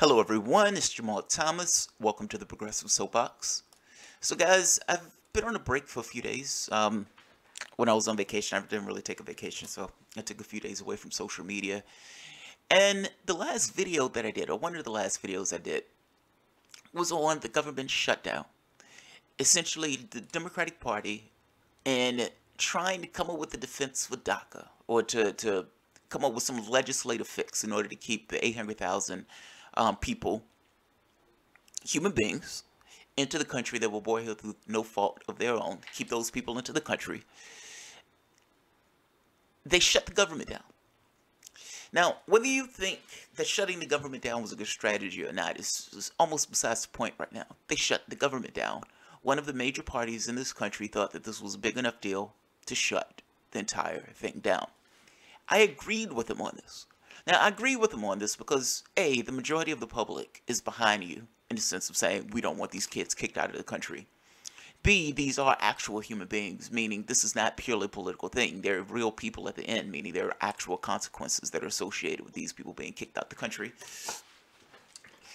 Hello everyone, it's Jamarl Thomas. Welcome to the Progressive Soapbox. So guys, I've been on a break for a few days. Um, when I was on vacation, I didn't really take a vacation, so I took a few days away from social media. And the last video that I did, or one of the last videos I did, was on the government shutdown. Essentially, the Democratic Party and trying to come up with a defense for DACA, or to, to come up with some legislative fix in order to keep the 800,000 um, people, human beings, into the country that were born here through no fault of their own, keep those people into the country. They shut the government down. Now, whether you think that shutting the government down was a good strategy or not is, is almost besides the point right now. They shut the government down. One of the major parties in this country thought that this was a big enough deal to shut the entire thing down. I agreed with them on this. Now, I agree with them on this because, A, the majority of the public is behind you in the sense of saying we don't want these kids kicked out of the country. B, these are actual human beings, meaning this is not purely political thing. There are real people at the end, meaning there are actual consequences that are associated with these people being kicked out the country.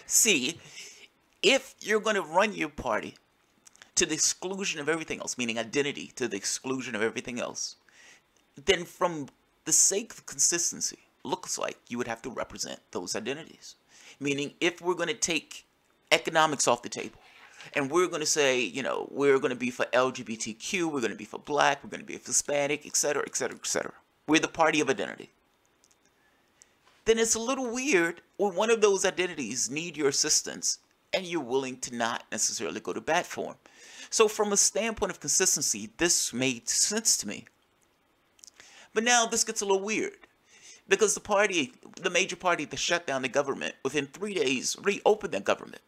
C, if you're going to run your party to the exclusion of everything else, meaning identity to the exclusion of everything else, then from the sake of consistency, looks like you would have to represent those identities. Meaning, if we're going to take economics off the table, and we're going to say, you know, we're going to be for LGBTQ, we're going to be for black, we're going to be for Hispanic, etc., etc., etc. We're the party of identity. Then it's a little weird when one of those identities need your assistance and you're willing to not necessarily go to bat for them. So from a standpoint of consistency, this made sense to me. But now this gets a little weird because the party, the major party that shut down the government, within three days reopened the government.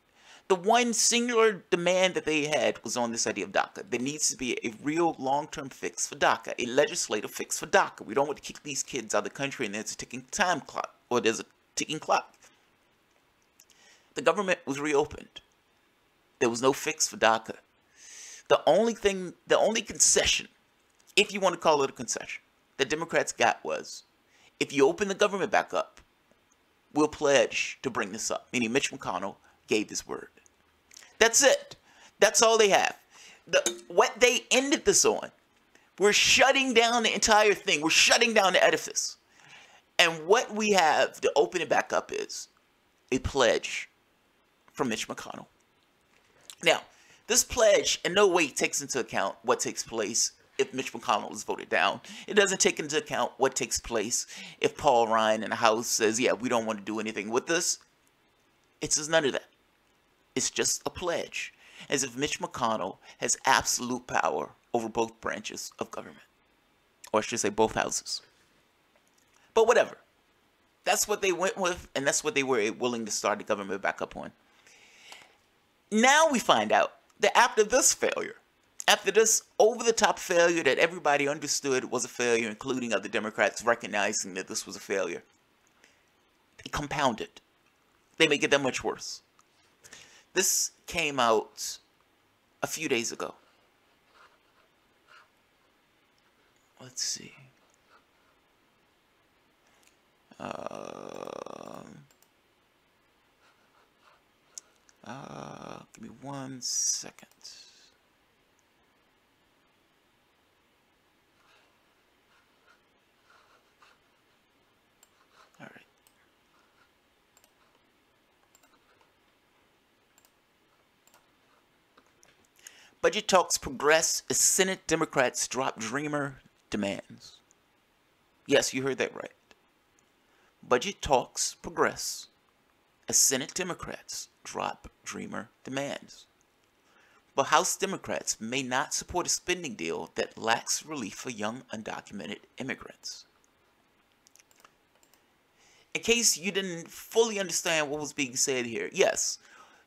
The one singular demand that they had was on this idea of DACA. There needs to be a real long-term fix for DACA, a legislative fix for DACA. We don't want to kick these kids out of the country and there's a ticking time clock, or there's a ticking clock. The government was reopened. There was no fix for DACA. The only thing, the only concession, if you want to call it a concession, the Democrats got was if you open the government back up, we'll pledge to bring this up. Meaning Mitch McConnell gave his word. That's it. That's all they have. The, what they ended this on, we're shutting down the entire thing. We're shutting down the edifice. And what we have to open it back up is a pledge from Mitch McConnell. Now, this pledge in no way takes into account what takes place if Mitch McConnell is voted down. It doesn't take into account what takes place if Paul Ryan in the House says, yeah, we don't want to do anything with this. It says none of that. It's just a pledge, as if Mitch McConnell has absolute power over both branches of government. Or I should say both houses. But whatever. That's what they went with, and that's what they were willing to start the government back up on. Now we find out that after this failure, after this over-the-top failure that everybody understood was a failure, including other Democrats recognizing that this was a failure, they compound it. They make it that much worse. This came out a few days ago. Let's see. Uh, uh, give me one second. Budget talks progress as Senate Democrats drop Dreamer demands. Yes, you heard that right. Budget talks progress as Senate Democrats drop Dreamer demands. But House Democrats may not support a spending deal that lacks relief for young undocumented immigrants. In case you didn't fully understand what was being said here, yes,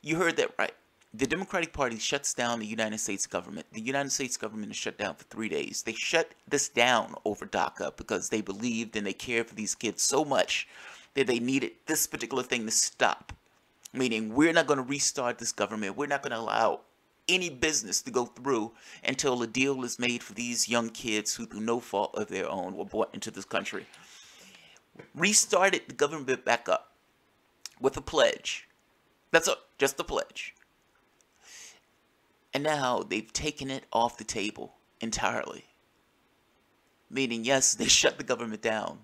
you heard that right the Democratic Party shuts down the United States government. The United States government is shut down for three days. They shut this down over DACA because they believed and they cared for these kids so much that they needed this particular thing to stop. Meaning, we're not going to restart this government. We're not going to allow any business to go through until a deal is made for these young kids who, through no fault of their own, were brought into this country. Restarted the government back up with a pledge That's a, just a pledge. And now they've taken it off the table entirely. Meaning, yes, they shut the government down,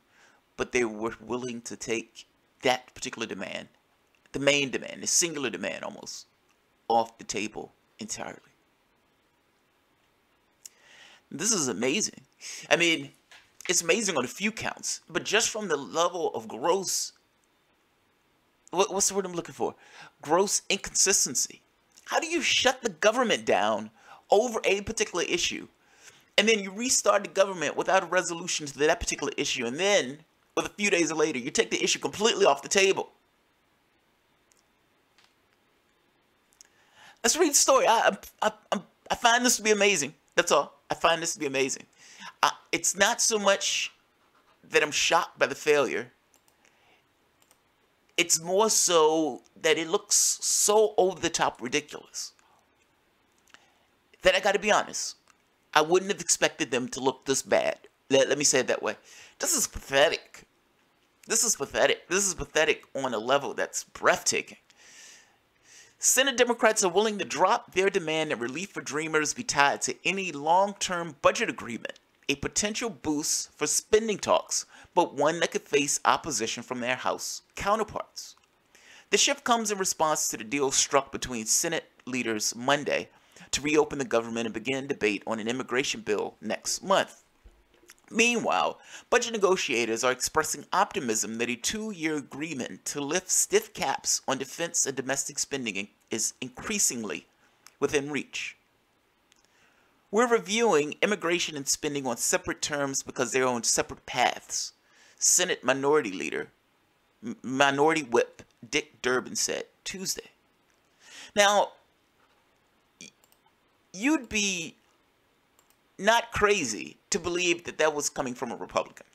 but they were willing to take that particular demand, the main demand, the singular demand almost, off the table entirely. This is amazing. I mean, it's amazing on a few counts, but just from the level of gross, what, what's the word I'm looking for? Gross inconsistency. How do you shut the government down over a particular issue and then you restart the government without a resolution to that particular issue, and then, with a few days later, you take the issue completely off the table. Let's read the story. I, I, I, I find this to be amazing. That's all. I find this to be amazing. It's not so much that I'm shocked by the failure. It's more so that it looks so over the top ridiculous that I got to be honest. I wouldn't have expected them to look this bad. Let, let me say it that way. This is pathetic. This is pathetic. This is pathetic on a level that's breathtaking. Senate Democrats are willing to drop their demand that relief for Dreamers be tied to any long term budget agreement, a potential boost for spending talks, but one that could face opposition from their House counterparts. The shift comes in response to the deal struck between Senate leaders Monday to reopen the government and begin debate on an immigration bill next month. Meanwhile, budget negotiators are expressing optimism that a two year agreement to lift stiff caps on defense and domestic spending is increasingly within reach. We're reviewing immigration and spending on separate terms because they're on separate paths, Senate Minority Leader, Minority Whip Dick Durbin said Tuesday. Now, you'd be not crazy to believe that that was coming from a Republican.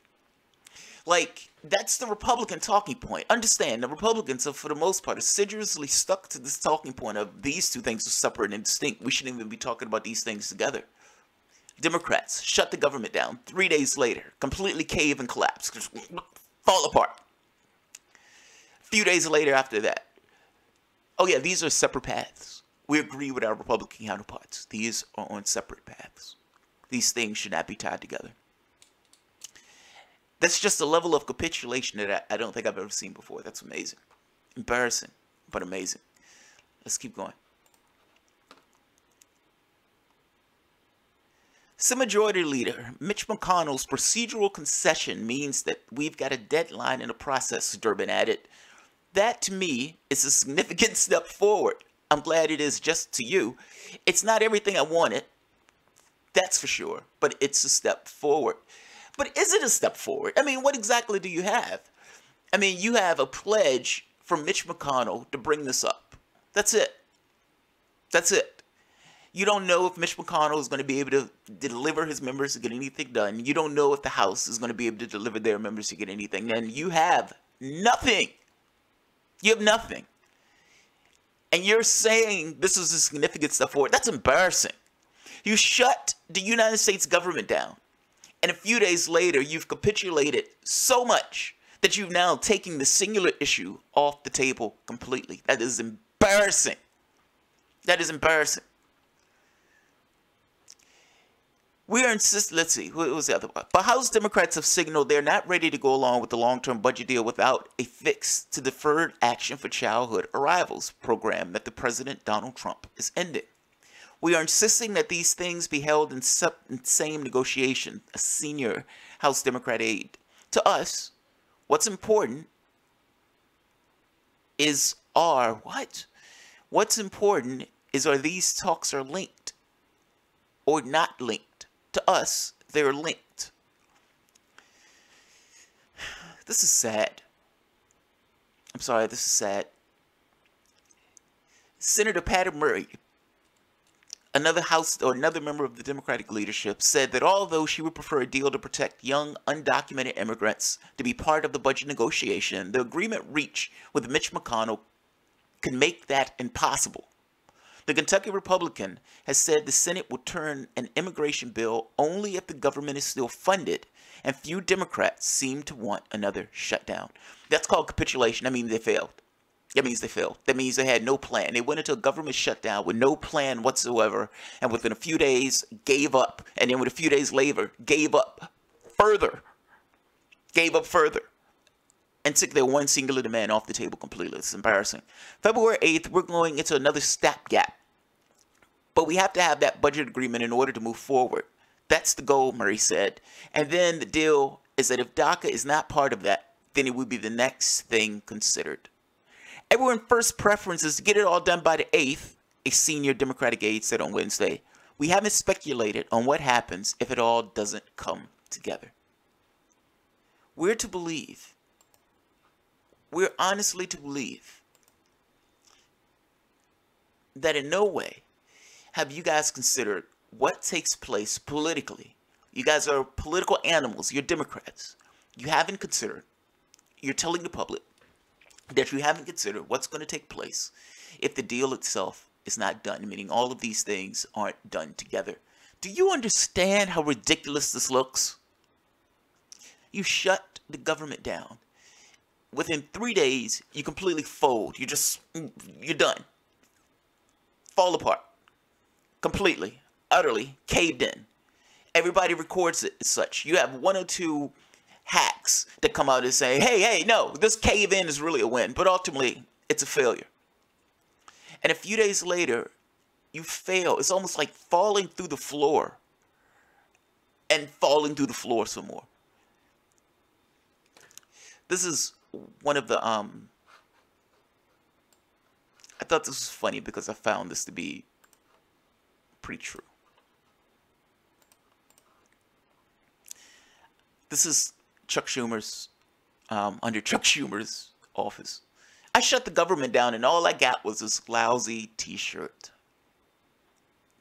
Like, that's the Republican talking point. Understand, the Republicans are, for the most part, assiduously stuck to this talking point of these two things are separate and distinct. We shouldn't even be talking about these things together. Democrats shut the government down. Three days later, completely cave and collapse. Just fall apart. A few days later after that, oh yeah, these are separate paths. We agree with our Republican counterparts. These are on separate paths. These things should not be tied together. That's just a level of capitulation that I, don't think I've ever seen before. That's amazing. Embarrassing, but amazing. Let's keep going. Some Majority Leader Mitch McConnell's procedural concession means that we've got a deadline in the process, Durbin added. That, to me, is a significant step forward. I'm glad it is just to you. It's not everything I wanted, that's for sure, but it's a step forward. But is it a step forward? I mean, what exactly do you have? I mean, you have a pledge from Mitch McConnell to bring this up. That's it. That's it. You don't know if Mitch McConnell is going to be able to deliver his members to get anything done. You don't know if the House is going to be able to deliver their members to get anything. And you have nothing. You have nothing and you're saying this is a significant step forward. That's embarrassing. You shut the United States government down, and a few days later, you've capitulated so much that you've now taken the singular issue off the table completely. That is embarrassing. That is embarrassing. We are insist. Let's see. What was the other one? But House Democrats have signaled they're not ready to go along with the long-term budget deal without a fix to deferred action for childhood arrivals program that the President Donald Trump is ending. We are insisting that these things be held in same negotiation. A senior House Democrat aide. To us, what's important is are what? What's important is are these talks are linked or not linked? To us, they're linked. This is sad. I'm sorry, this is sad. Senator Patty Murray, another House or another member of the Democratic leadership, said that although she would prefer a deal to protect young, undocumented immigrants to be part of the budget negotiation, the agreement reached with Mitch McConnell can make that impossible. The Kentucky Republican has said the Senate will turn an immigration bill only if the government is still funded, and few Democrats seem to want another shutdown. That's called capitulation. I mean, they failed. That means they failed. That means they had no plan. They went into a government shutdown with no plan whatsoever, and within a few days gave up. And then, with a few days later, gave up further. Gave up further. And took their one singular demand off the table completely. It's embarrassing. February 8th, we're going into another stopgap. But we have to have that budget agreement in order to move forward. That's the goal, Murray said. And then the deal is that if DACA is not part of that, then it would be the next thing considered. Everyone's first preference is to get it all done by the 8th, a senior Democratic aide said on Wednesday. We haven't speculated on what happens if it all doesn't come together. We're to believe, we're honestly to believe, that in no way have you guys considered what takes place politically? You guys are political animals, you're Democrats. You haven't considered, you're telling the public that you haven't considered what's going to take place if the deal itself is not done, meaning all of these things aren't done together. Do you understand how ridiculous this looks? You shut the government down. Within three days, you completely fold. You just, you're done. Fall apart. Completely, utterly caved in. Everybody records it as such. You have one or two hacks that come out and say, hey, hey, no, this cave in is really a win, but ultimately it's a failure. And a few days later, you fail. It's almost like falling through the floor and falling through the floor some more. This is one of the um I thought this was funny because I found this to be pretty true. This is Chuck Schumer's, um, under Chuck Schumer's office. I shut the government down and all I got was this lousy t-shirt.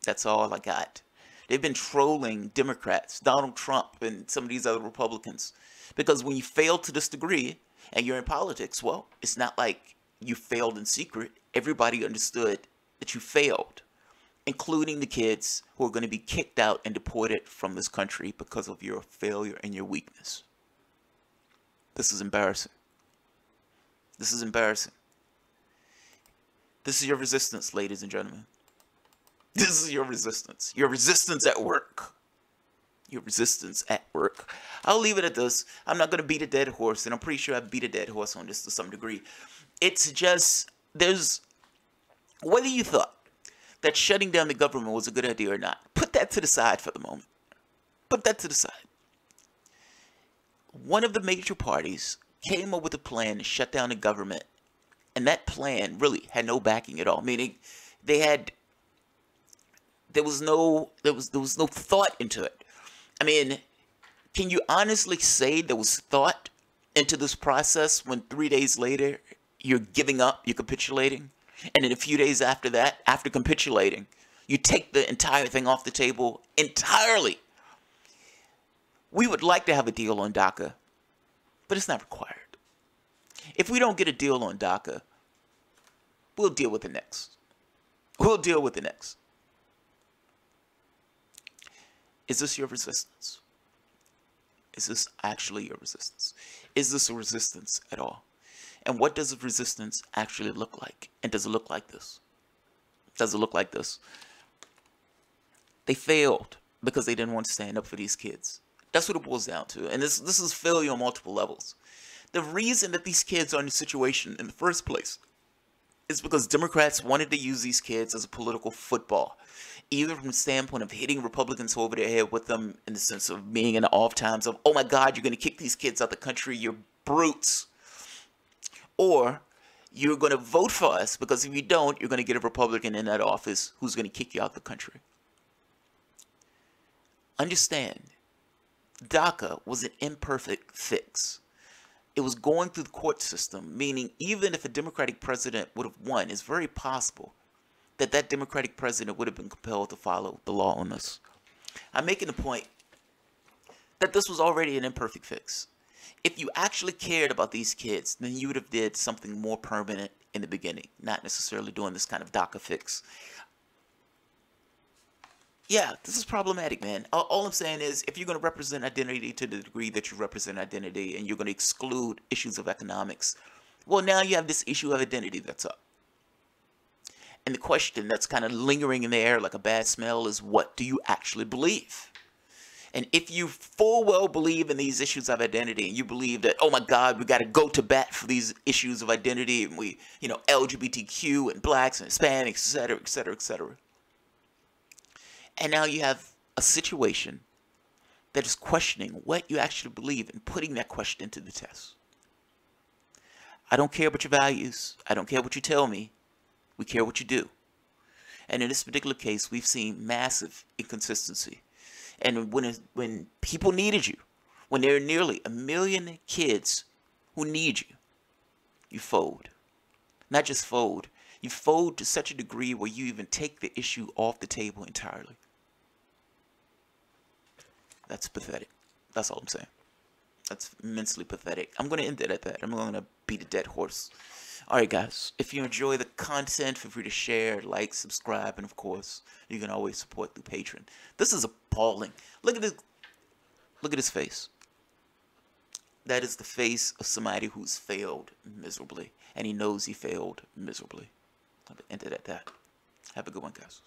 That's all I got. They've been trolling Democrats, Donald Trump, and some of these other Republicans. Because when you fail to this degree and you're in politics, well, it's not like you failed in secret. Everybody understood that you failed, including the kids who are going to be kicked out and deported from this country because of your failure and your weakness. This is embarrassing. This is embarrassing. This is your resistance, ladies and gentlemen. This is your resistance. Your resistance at work. Your resistance at work. I'll leave it at this. I'm not going to beat a dead horse, and I'm pretty sure I beat a dead horse on this to some degree. It's just, there's, whether you thought that shutting down the government was a good idea or not, put that to the side for the moment. Put that to the side one of the major parties came up with a plan to shut down the government, and that plan really had no backing at all. Meaning, they had there was no there was there was no thought into it. I mean, can you honestly say there was thought into this process when three days later you're giving up, you're capitulating, and in a few days after that, after capitulating, you take the entire thing off the table entirely we would like to have a deal on DACA, but it's not required. If we don't get a deal on DACA, we'll deal with the next. We'll deal with the next. Is this your resistance? Is this actually your resistance? Is this a resistance at all? And what does a resistance actually look like? And does it look like this? Does it look like this? They failed because they didn't want to stand up for these kids. That's what it boils down to. And this this is failure on multiple levels. The reason that these kids are in the situation in the first place is because Democrats wanted to use these kids as a political football. Either from the standpoint of hitting Republicans over their head with them in the sense of being in the off times of, oh my God, you're going to kick these kids out of the country, you're brutes. Or you're going to vote for us because if you don't, you're going to get a Republican in that office who's going to kick you out the country. Understand, DACA was an imperfect fix. It was going through the court system, meaning even if a Democratic president would have won, it's very possible that that Democratic president would have been compelled to follow the law on this. I'm making the point that this was already an imperfect fix. If you actually cared about these kids, then you would have did something more permanent in the beginning, not necessarily doing this kind of DACA fix yeah, this is problematic, man. All, all, I'm saying is, if you're going to represent identity to the degree that you represent identity, and you're going to exclude issues of economics Well, now you have this issue of identity that's up. And the question that's kind of lingering in the air like a bad smell is what do you actually believe? And if you full well believe in these issues of identity and you believe that, oh my God, we got to go to bat for these issues of identity and we, you know, LGBTQ and blacks and Hispanics, et cetera, et cetera, et cetera. And now you have a situation that is questioning what you actually believe and putting that question into the test. I don't care about your values. I don't care what you tell me. We care what you do. And in this particular case, we've seen massive inconsistency and when, when people needed you, when there are nearly a million kids who need you, you fold. Not just fold, you fold to such a degree where you even take the issue off the table entirely. That's pathetic. That's all I'm saying. That's immensely pathetic. I'm going to end it at that. I'm going to beat a dead horse. Alright guys, if you enjoy the content, feel free to share, like, subscribe, and of course, you can always support through Patreon. This is appalling. Look at this. Look at his face. That is the face of somebody who's failed miserably. And he knows he failed miserably. I'll end it at that. Have a good one, guys.